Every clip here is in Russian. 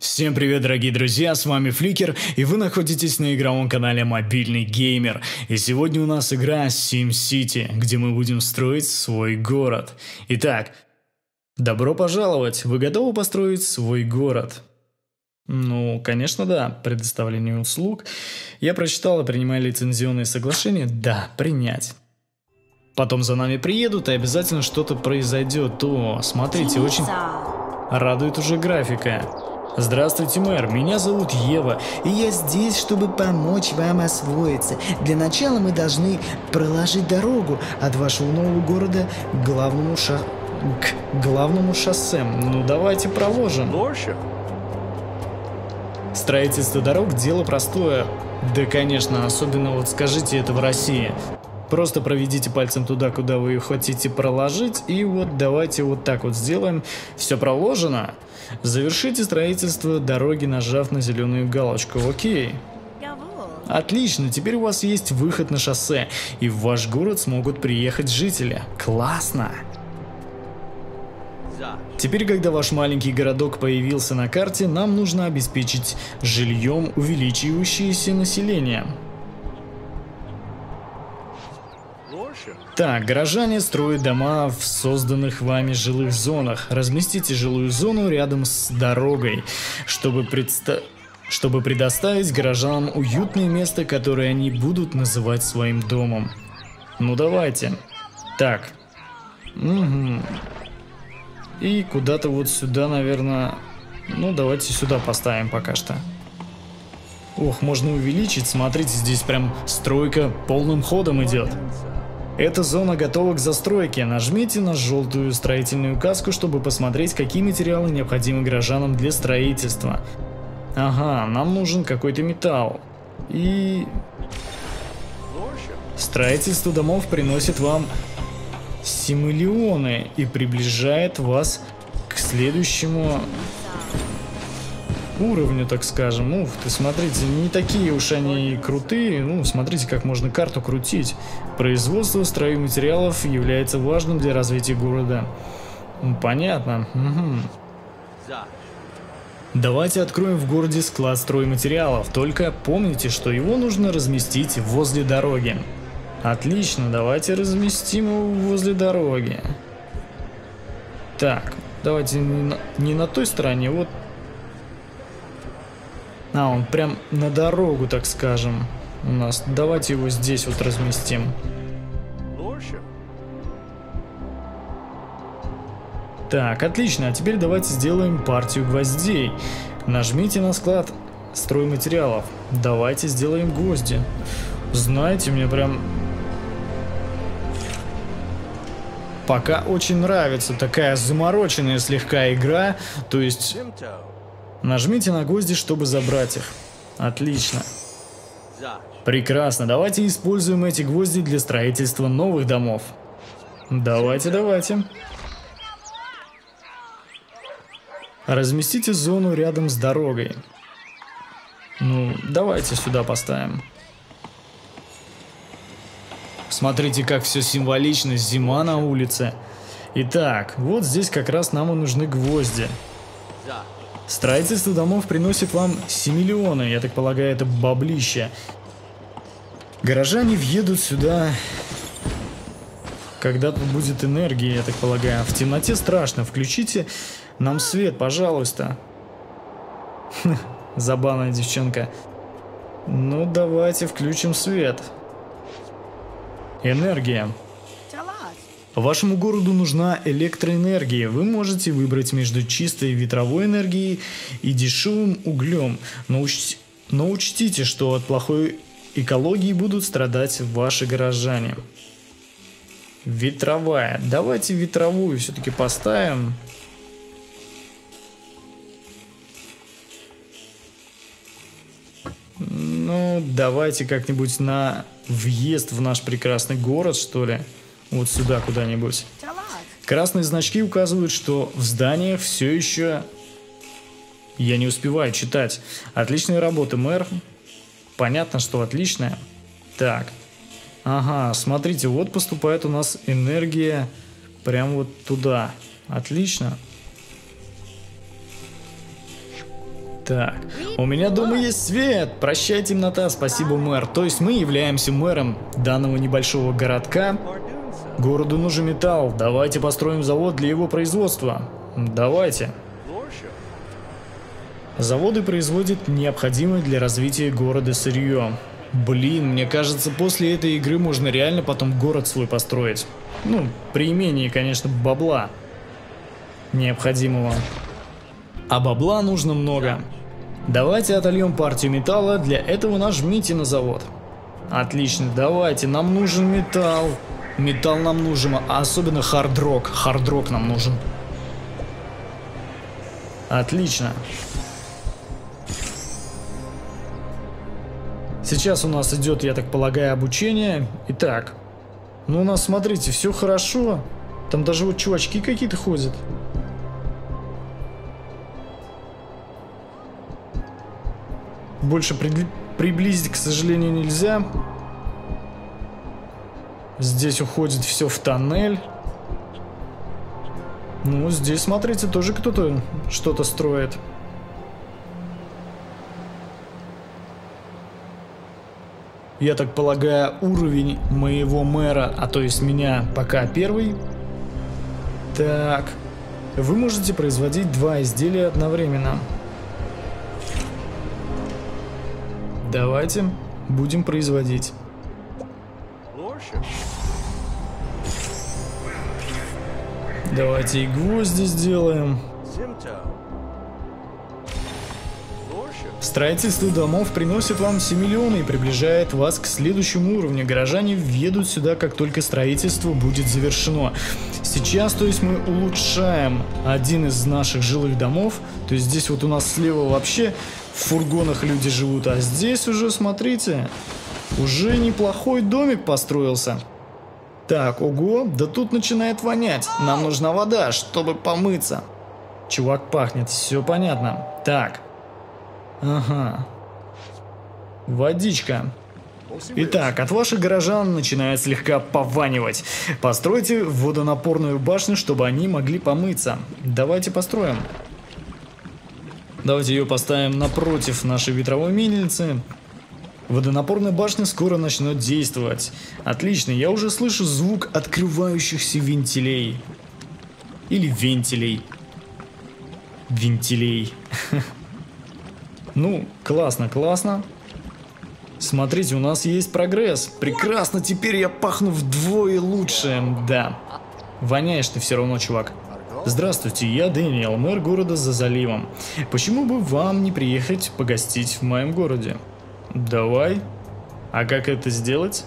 Всем привет, дорогие друзья, с вами Фликер, и вы находитесь на игровом канале Мобильный Геймер. И сегодня у нас игра SimCity, где мы будем строить свой город. Итак, добро пожаловать, вы готовы построить свой город? Ну, конечно, да, предоставление услуг. Я прочитал, принимая лицензионные соглашения, да, принять. Потом за нами приедут, и обязательно что-то произойдет. О, смотрите, очень радует уже графика. Здравствуйте, мэр, меня зовут Ева, и я здесь, чтобы помочь вам освоиться. Для начала мы должны проложить дорогу от вашего нового города к главному ша... к главному шоссе. Ну, давайте проложим. Строительство дорог – дело простое. Да, конечно, особенно вот скажите это в России. Просто проведите пальцем туда, куда вы хотите проложить, и вот давайте вот так вот сделаем. Все проложено. Завершите строительство дороги, нажав на зеленую галочку. Окей. Отлично, теперь у вас есть выход на шоссе, и в ваш город смогут приехать жители. Классно! Теперь, когда ваш маленький городок появился на карте, нам нужно обеспечить жильем увеличивающееся население. Так, горожане строят дома в созданных вами жилых зонах. Разместите жилую зону рядом с дорогой, чтобы предста... чтобы предоставить горожанам уютное место, которое они будут называть своим домом. Ну давайте. Так. Угу. И куда-то вот сюда, наверное... Ну, давайте сюда поставим пока что. Ох, можно увеличить. Смотрите, здесь прям стройка полным ходом идет. Эта зона готова к застройке. Нажмите на желтую строительную каску, чтобы посмотреть, какие материалы необходимы горожанам для строительства. Ага, нам нужен какой-то металл. И... Строительство домов приносит вам симиллионы и приближает вас к следующему уровню, так скажем. Ну, ты смотрите, не такие уж они крутые. Ну, смотрите, как можно карту крутить. Производство стройматериалов является важным для развития города. Понятно. Угу. Давайте откроем в городе склад стройматериалов, только помните, что его нужно разместить возле дороги. Отлично, давайте разместим его возле дороги. Так, давайте не на, не на той стороне, вот а, он прям на дорогу, так скажем, у нас. Давайте его здесь вот разместим. Так, отлично. А теперь давайте сделаем партию гвоздей. Нажмите на склад стройматериалов. Давайте сделаем гвозди. Знаете, мне прям... Пока очень нравится такая замороченная слегка игра. То есть... Нажмите на гвозди, чтобы забрать их. Отлично. Прекрасно, давайте используем эти гвозди для строительства новых домов. Давайте, давайте. Разместите зону рядом с дорогой. Ну, давайте сюда поставим. Смотрите, как все символично, зима на улице. Итак, вот здесь как раз нам и нужны гвозди. Строительство домов приносит вам 7 миллионов, я так полагаю, это баблище. Горожане въедут сюда, когда тут будет энергия, я так полагаю. В темноте страшно, включите нам свет, пожалуйста. Забавная девчонка. Ну, давайте включим свет. Энергия. Вашему городу нужна электроэнергия. Вы можете выбрать между чистой ветровой энергией и дешевым углем. Но, уч... Но учтите, что от плохой экологии будут страдать ваши горожане. Ветровая. Давайте ветровую все-таки поставим. Ну, давайте как-нибудь на въезд в наш прекрасный город, что ли. Вот сюда куда-нибудь. Красные значки указывают, что в зданиях все еще... Я не успеваю читать. Отличная работа, мэр. Понятно, что отличная. Так. Ага, смотрите, вот поступает у нас энергия прям вот туда. Отлично. Так, у меня дома есть свет. Прощай, темнота, спасибо, мэр. То есть мы являемся мэром данного небольшого городка. Городу нужен металл. Давайте построим завод для его производства. Давайте. Заводы производят необходимое для развития города сырье. Блин, мне кажется, после этой игры можно реально потом город свой построить. Ну, при имении, конечно, бабла необходимого. А бабла нужно много. Давайте отольем партию металла, для этого нажмите на завод. Отлично, давайте, нам нужен металл. Металл нам нужен, а особенно хардрок. Хардрок нам нужен. Отлично. Сейчас у нас идет, я так полагаю, обучение. Итак, ну у нас, смотрите, все хорошо. Там даже вот чувачки какие-то ходят. Больше при... приблизить, к сожалению, нельзя. Здесь уходит все в тоннель. Ну, здесь, смотрите, тоже кто-то что-то строит. Я так полагаю, уровень моего мэра, а то есть меня, пока первый. Так. Вы можете производить два изделия одновременно. Давайте будем производить. Давайте и гвозди сделаем. Строительство домов приносит вам все миллионы и приближает вас к следующему уровню. Горожане въедут сюда, как только строительство будет завершено. Сейчас, то есть, мы улучшаем один из наших жилых домов. То есть, здесь вот у нас слева вообще в фургонах люди живут, а здесь уже, смотрите, уже неплохой домик построился. Так, ого, да тут начинает вонять. Нам нужна вода, чтобы помыться. Чувак пахнет, все понятно. Так, Ага. Водичка. Итак, от ваших горожан начинает слегка пованивать. Постройте водонапорную башню, чтобы они могли помыться. Давайте построим. Давайте ее поставим напротив нашей ветровой мельницы. Водонапорная башня скоро начнет действовать. Отлично, я уже слышу звук открывающихся вентилей. Или вентилей. Вентилей. Ну, классно, классно. Смотрите, у нас есть прогресс. Прекрасно, теперь я пахну вдвое лучше. Да. Воняешь ты все равно, чувак. Здравствуйте, я Дэниел, мэр города за заливом. Почему бы вам не приехать погостить в моем городе? Давай. А как это сделать?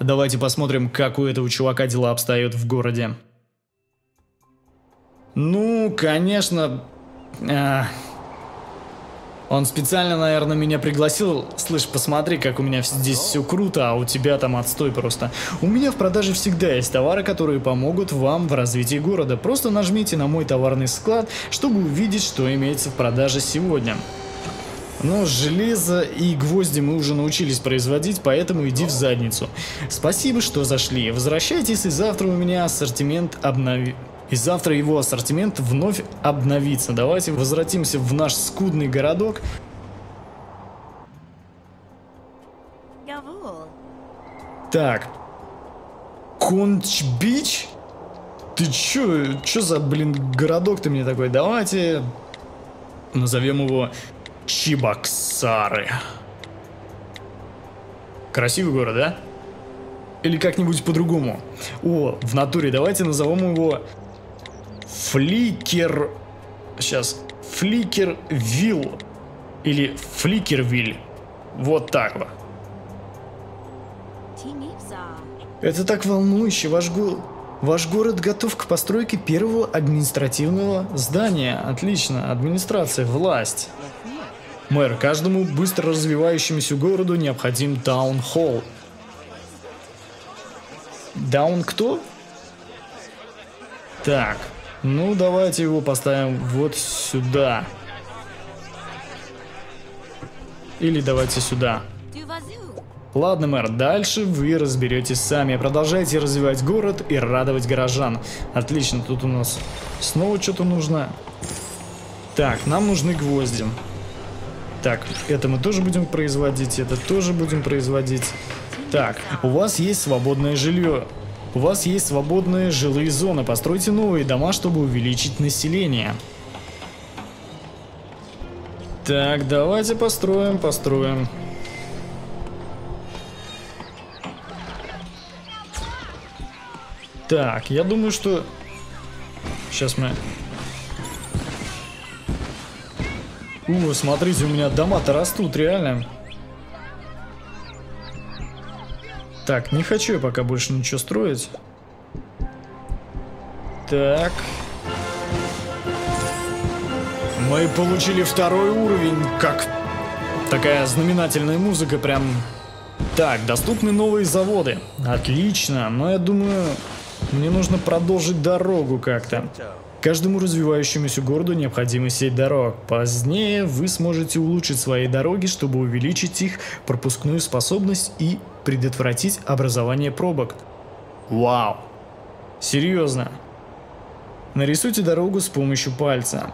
Давайте посмотрим, как у этого чувака дела обстоят в городе. Ну, конечно, а, он специально, наверное, меня пригласил. Слышь, посмотри, как у меня здесь все круто, а у тебя там отстой просто. У меня в продаже всегда есть товары, которые помогут вам в развитии города. Просто нажмите на мой товарный склад, чтобы увидеть, что имеется в продаже сегодня. Но железо и гвозди мы уже научились производить, поэтому иди в задницу. Спасибо, что зашли. Возвращайтесь, и завтра у меня ассортимент обнови... И завтра его ассортимент вновь обновится. Давайте возвратимся в наш скудный городок. Так. Конч-Бич? Ты чё? Чё за, блин, городок ты мне такой? Давайте назовем его Чебоксары. Красивый город, да? Или как-нибудь по-другому? О, в натуре давайте назовем его Фликер... Сейчас. Фликервилл. Или Фликервиль. Вот так вот. Это так волнующе. Ваш, го... Ваш город готов к постройке первого административного здания. Отлично. Администрация, власть. Мэр, каждому быстро развивающемуся городу необходим таун-холл. Даун кто? Так, ну, давайте его поставим вот сюда. Или давайте сюда. Ладно, мэр, дальше вы разберетесь сами. Продолжайте развивать город и радовать горожан. Отлично, тут у нас снова что-то нужно. Так, нам нужны гвозди. Так, это мы тоже будем производить, это тоже будем производить. Так, у вас есть свободное жилье. У вас есть свободные жилые зоны. Постройте новые дома, чтобы увеличить население. Так, давайте построим, построим. Так, я думаю, что... Сейчас мы... У, смотрите, у меня дома-то растут, реально. Так, не хочу я пока больше ничего строить. Так. Мы получили второй уровень, как такая знаменательная музыка прям... Так, доступны новые заводы. Отлично, но я думаю, мне нужно продолжить дорогу как-то. Каждому развивающемуся городу необходима сеть дорог. Позднее вы сможете улучшить свои дороги, чтобы увеличить их пропускную способность и предотвратить образование пробок. Вау! Серьезно. Нарисуйте дорогу с помощью пальца.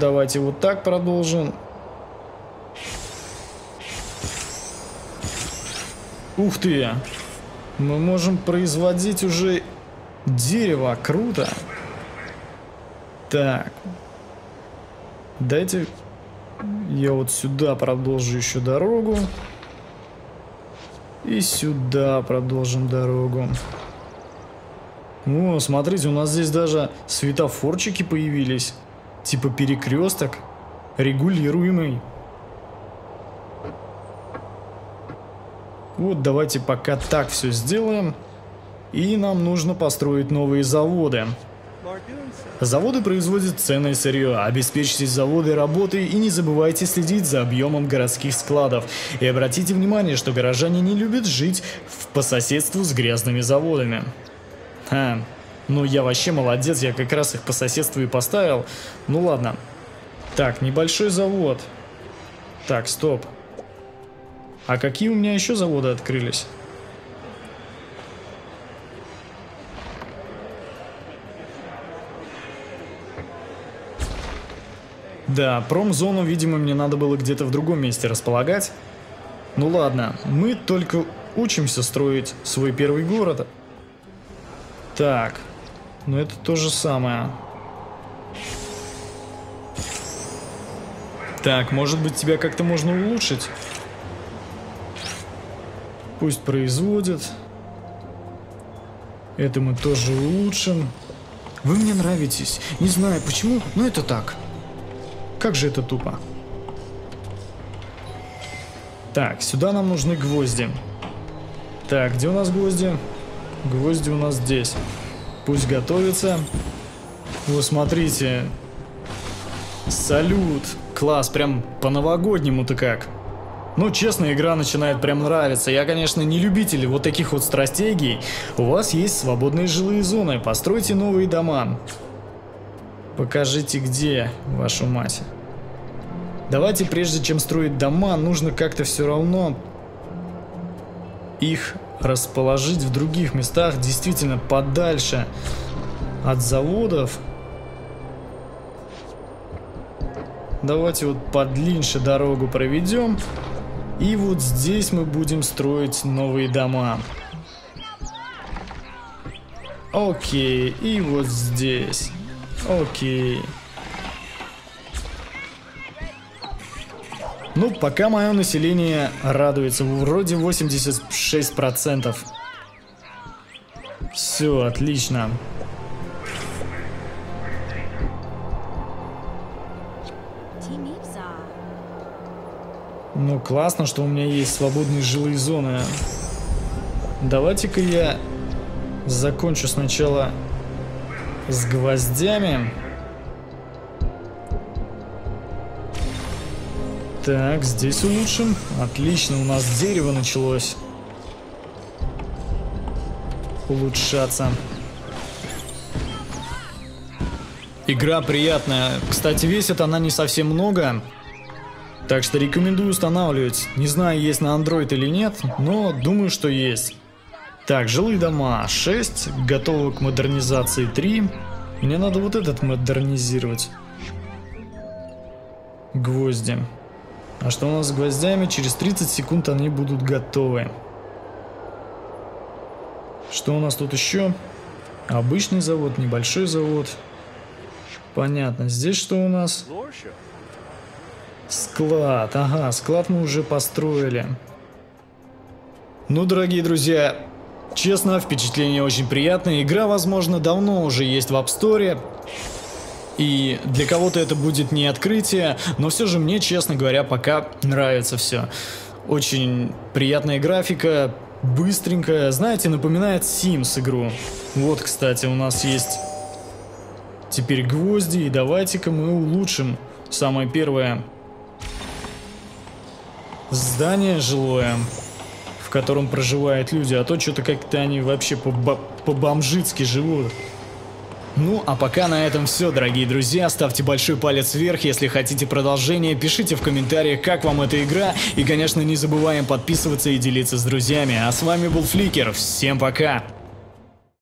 Давайте вот так продолжим. Ух ты! Мы можем производить уже дерево. Круто. Так. Дайте я вот сюда продолжу еще дорогу. И сюда продолжим дорогу. О, смотрите, у нас здесь даже светофорчики появились. Типа перекресток. Регулируемый. Вот давайте пока так все сделаем. И нам нужно построить новые заводы. Заводы производят ценное сырье, обеспечьте заводы работой и не забывайте следить за объемом городских складов. И обратите внимание, что горожане не любят жить в, по соседству с грязными заводами. Ха, ну я вообще молодец, я как раз их по соседству и поставил. Ну ладно. Так, небольшой завод. Так, стоп. А какие у меня еще заводы открылись? Да, промзону, видимо, мне надо было где-то в другом месте располагать. Ну ладно, мы только учимся строить свой первый город. Так, ну это то же самое. Так, может быть тебя как-то можно улучшить? Пусть производят. Это мы тоже улучшим. Вы мне нравитесь. Не знаю почему, но это так. Как же это тупо. Так, сюда нам нужны гвозди. Так, где у нас гвозди? Гвозди у нас здесь. Пусть готовится. Вы смотрите. Салют. Класс, прям по-новогоднему-то как. Ну, честно, игра начинает прям нравиться. Я, конечно, не любитель вот таких вот стратегий. У вас есть свободные жилые зоны. Постройте новые дома. Покажите где, вашу мать. Давайте, прежде чем строить дома, нужно как-то все равно их расположить в других местах, действительно подальше от заводов. Давайте вот подлиннее дорогу проведем. И вот здесь мы будем строить новые дома. Окей, и вот здесь. Окей. Ну, пока мое население радуется. Вроде 86%. Все, отлично. Ну, классно, что у меня есть свободные жилые зоны. Давайте-ка я закончу сначала с гвоздями. Так, здесь улучшим. Отлично, у нас дерево началось улучшаться. Игра приятная. Кстати, весит она не совсем много. Так что рекомендую устанавливать. Не знаю, есть на Android или нет, но думаю, что есть. Так, жилые дома 6, готовы к модернизации 3. Мне надо вот этот модернизировать. Гвозди. А что у нас с гвоздями? Через 30 секунд они будут готовы. Что у нас тут еще? Обычный завод, небольшой завод. Понятно. Здесь что у нас? Склад. Ага, склад мы уже построили. Ну, дорогие друзья, честно, впечатление очень приятное. Игра, возможно, давно уже есть в App Store. И для кого-то это будет не открытие, но все же мне, честно говоря, пока нравится все. Очень приятная графика, быстренькая, знаете, напоминает Sims игру. Вот, кстати, у нас есть теперь гвозди, и давайте-ка мы улучшим самое первое здание жилое, в котором проживают люди, а то что-то как-то они вообще по-бомжицки живут. Ну, а пока на этом все, дорогие друзья. Ставьте большой палец вверх, если хотите продолжение. Пишите в комментариях, как вам эта игра. И, конечно, не забываем подписываться и делиться с друзьями. А с вами был Фликер. Всем пока!